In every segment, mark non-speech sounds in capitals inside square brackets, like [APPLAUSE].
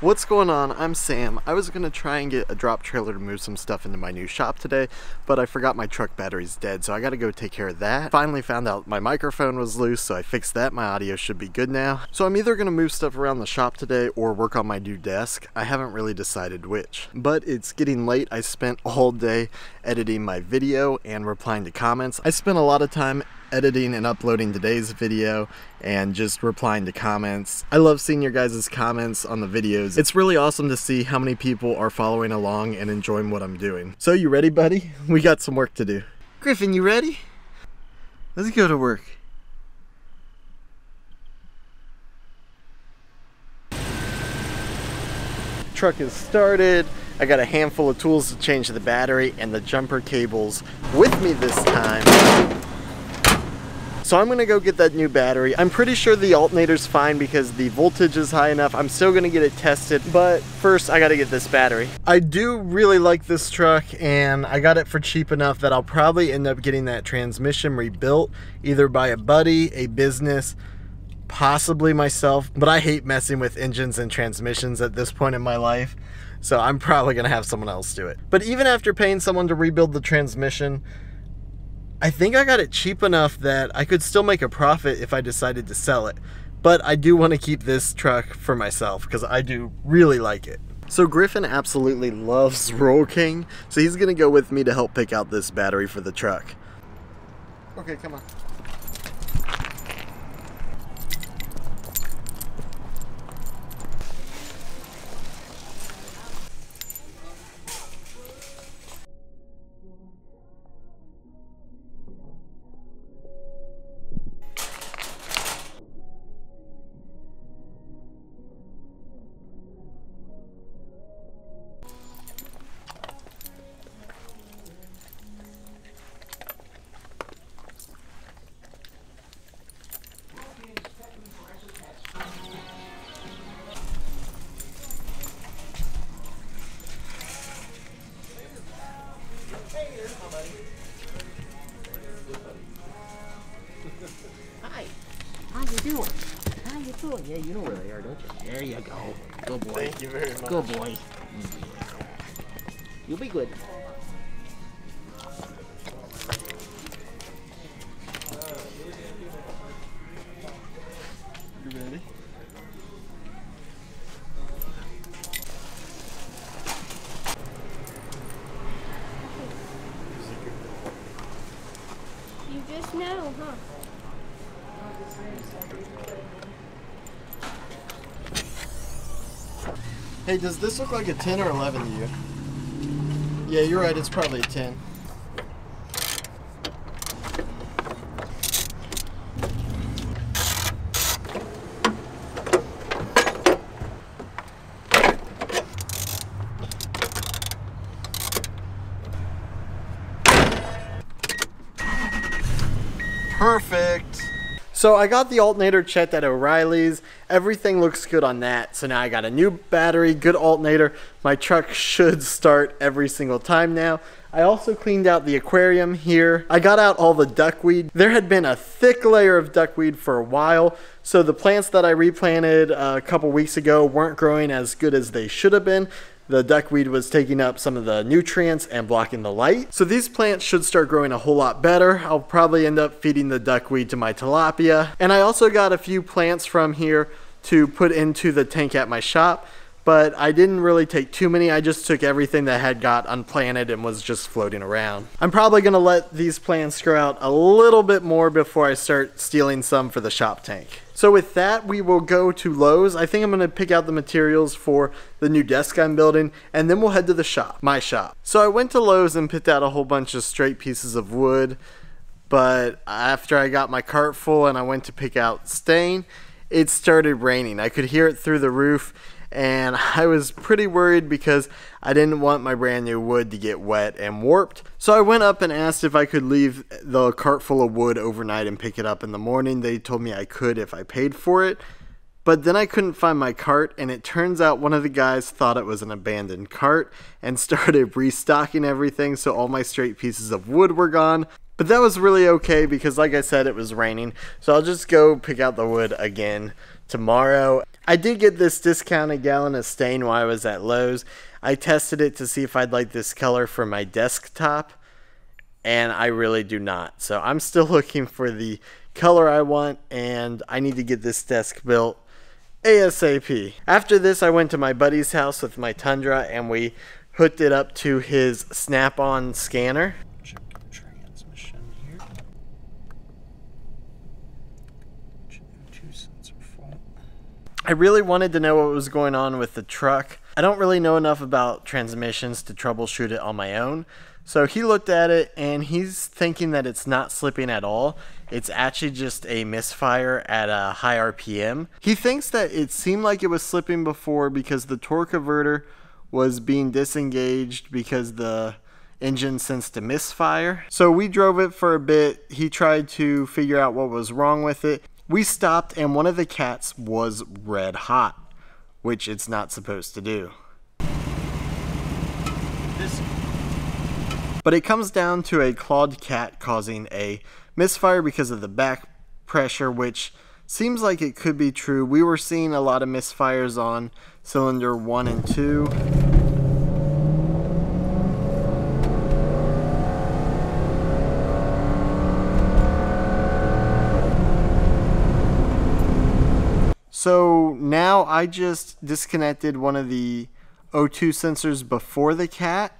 What's going on? I'm Sam. I was gonna try and get a drop trailer to move some stuff into my new shop today, but I forgot my truck battery's dead, so I gotta go take care of that. Finally found out my microphone was loose, so I fixed that. My audio should be good now. So I'm either gonna move stuff around the shop today or work on my new desk. I haven't really decided which. But it's getting late. I spent all day editing my video and replying to comments. I spent a lot of time editing and uploading today's video and just replying to comments. I love seeing your guys' comments on the videos. It's really awesome to see how many people are following along and enjoying what I'm doing. So you ready, buddy? We got some work to do. Gryffin, you ready? Let's go to work. Truck is started. I got a handful of tools to change the battery and the jumper cables with me this time. So I'm gonna go get that new battery. I'm pretty sure the alternator's fine because the voltage is high enough. I'm still gonna get it tested, but first I gotta get this battery. I do really like this truck and I got it for cheap enough that I'll probably end up getting that transmission rebuilt either by a buddy, a business, possibly myself, but I hate messing with engines and transmissions at this point in my life. So I'm probably gonna have someone else do it. But even after paying someone to rebuild the transmission, I think I got it cheap enough that I could still make a profit if I decided to sell it. But I do want to keep this truck for myself because I do really like it. So Gryffin absolutely loves [LAUGHS] Rural King, so he's going to go with me to help pick out this battery for the truck. Okay, come on. Hi. How you doing? How you doing? Yeah, you know where they are, don't you? There you go. Good boy. Thank you very much. Good boy. You'll be good. Just huh? Hey, does this look like a 10 or 11 to you? Yeah, you're right, it's probably a 10. Perfect. So I got the alternator checked at O'Reilly's. Everything looks good on that. So now I got a new battery, good alternator. My truck should start every single time now. I also cleaned out the aquarium here. I got out all the duckweed. There had been a thick layer of duckweed for a while. So the plants that I replanted uh, a couple weeks ago weren't growing as good as they should have been the duckweed was taking up some of the nutrients and blocking the light. So these plants should start growing a whole lot better. I'll probably end up feeding the duckweed to my tilapia. And I also got a few plants from here to put into the tank at my shop but I didn't really take too many. I just took everything that had got unplanted and was just floating around. I'm probably gonna let these plants grow out a little bit more before I start stealing some for the shop tank. So with that, we will go to Lowe's. I think I'm gonna pick out the materials for the new desk I'm building, and then we'll head to the shop, my shop. So I went to Lowe's and picked out a whole bunch of straight pieces of wood, but after I got my cart full and I went to pick out stain, it started raining. I could hear it through the roof and [LAUGHS] I was pretty worried because I didn't want my brand new wood to get wet and warped. So I went up and asked if I could leave the cart full of wood overnight and pick it up in the morning. They told me I could if I paid for it. But then I couldn't find my cart, and it turns out one of the guys thought it was an abandoned cart and [LAUGHS] started restocking everything, so all my straight pieces of wood were gone. But that was really okay because, like I said, it was raining. So I'll just go pick out the wood again tomorrow. I did get this discounted gallon of stain while I was at Lowe's. I tested it to see if I'd like this color for my desktop, and I really do not. So I'm still [LAUGHS] looking for the color I want, and I need to get this desk built ASAP. After this, I went to my buddy's house with my Tundra, and we hooked it up to his Snap-on scanner. Check transmission here. Two sensor fault. I really wanted to know what was going on with the truck. I don't really know enough about transmissions to troubleshoot it on my own. So he looked at it and he's thinking that it's not slipping at all. It's actually just a misfire at a high RPM. He thinks that it seemed like it was slipping before because the torque converter was being disengaged because the engine sensed a misfire. So we drove it for a bit. He tried to figure out what was wrong with it. We stopped and one of the cats was red hot, which it's not supposed to do. This But it comes down to a clawed cat causing a misfire because of the back pressure, which seems like it could be true. We were seeing a lot of misfires on cylinder 1 and 2. So now I just disconnected one of the O2 sensors before the cat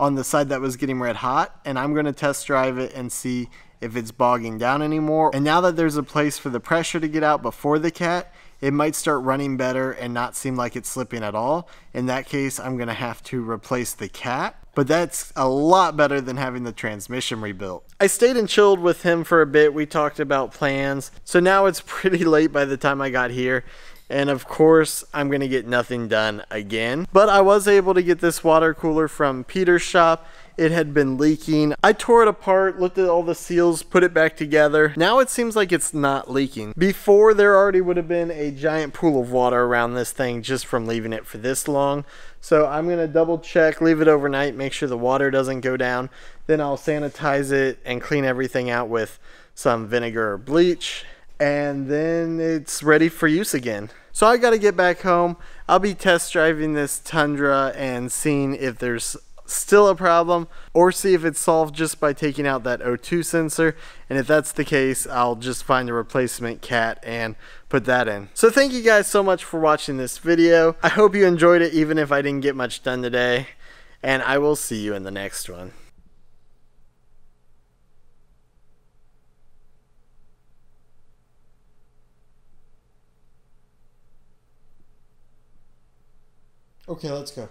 on the side that was getting red hot and I'm going to test drive it and see if it's bogging down anymore. And now that there's a place for the pressure to get out before the cat, it might start running better and not seem like it's slipping at all. In that case, I'm going to have to replace the cat. But that's a lot better than having the transmission rebuilt. I stayed and chilled with him for a bit. We talked about plans. So now it's [LAUGHS] pretty late by the time I got here. And of course, I'm going to get nothing done again. But I was able to get this water cooler from Peter's shop. It had been leaking. I tore it apart, looked at all the seals, put it back together. Now it seems like it's not leaking. Before, there already would have been a giant pool of water around this thing just from leaving it for this long. So I'm going to double check, leave it overnight, make sure the water doesn't go down. Then I'll sanitize it and clean everything out with some vinegar or bleach. And then it's ready for use again. So I got to get back home. I'll be test driving this Tundra and seeing if there's still a problem or see if it's solved just by taking out that O2 sensor. And if that's the case, I'll just find a replacement cat and put that in. So thank you guys so much for watching this video. I hope you enjoyed it even if I didn't get much done today. And I will see you in the next one. Okay, let's go.